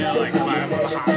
yeah, like my,